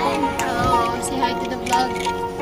time. So, say hi to the vlog.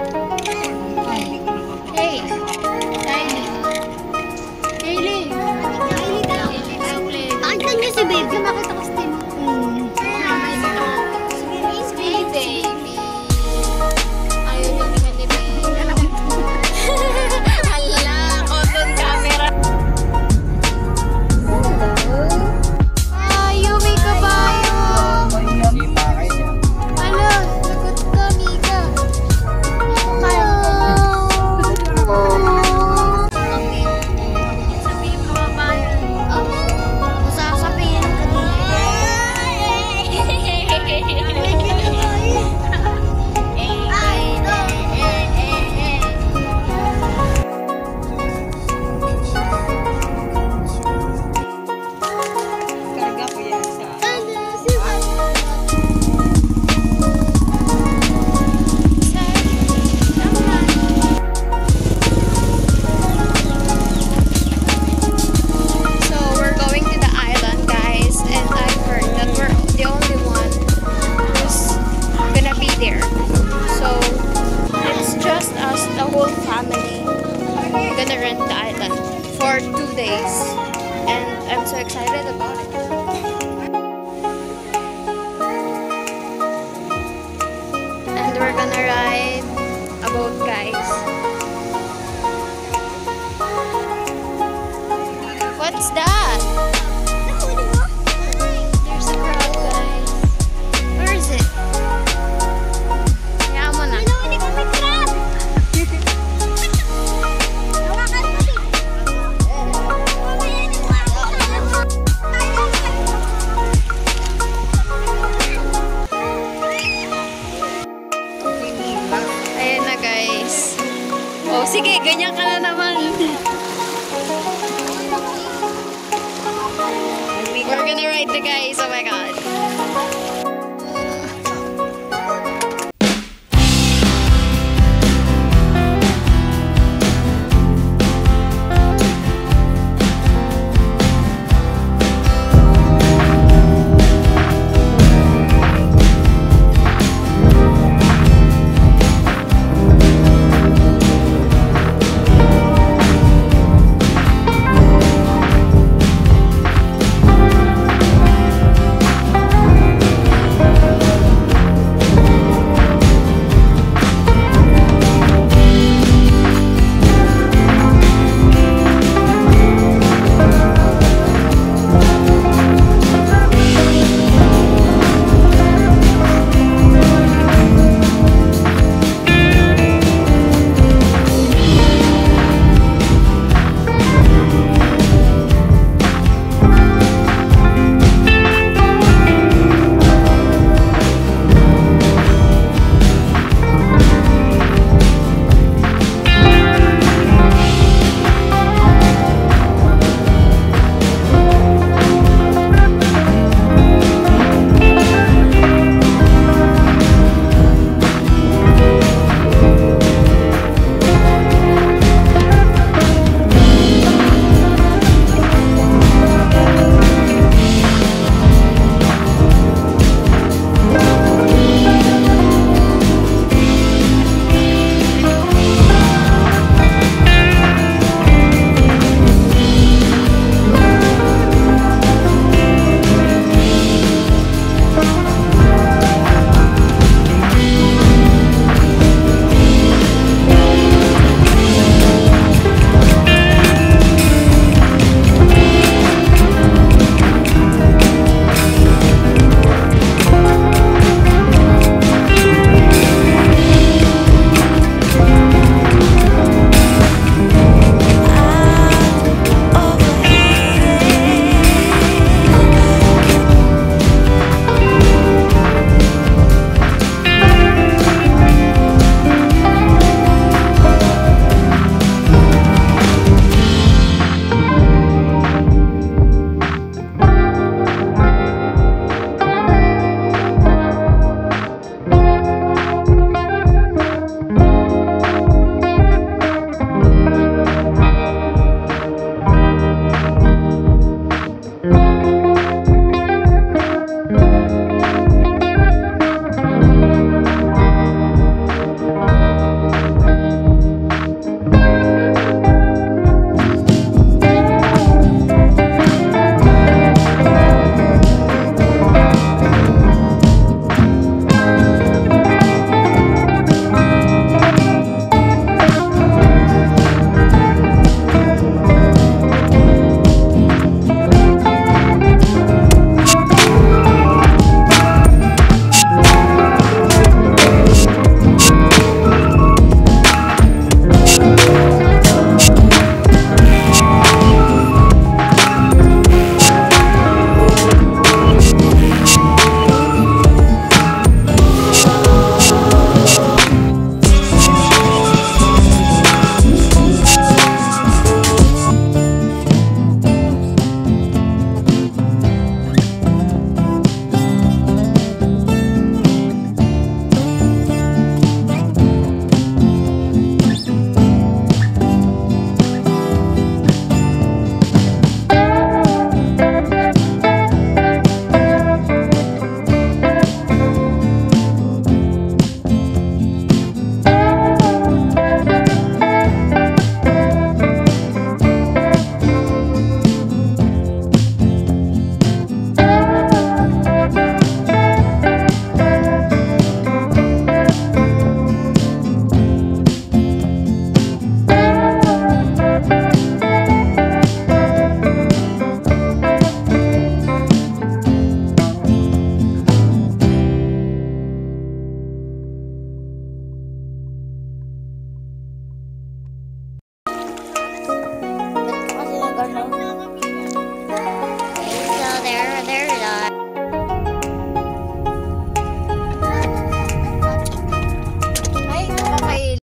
family. We're gonna rent the island for two days. And I'm so excited about it. ride the guys. Oh my god.